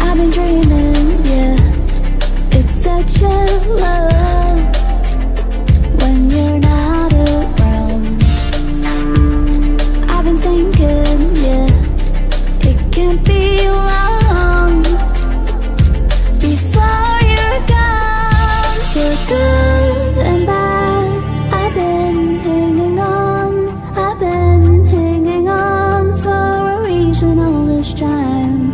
I've been dreaming, yeah. It's such a love.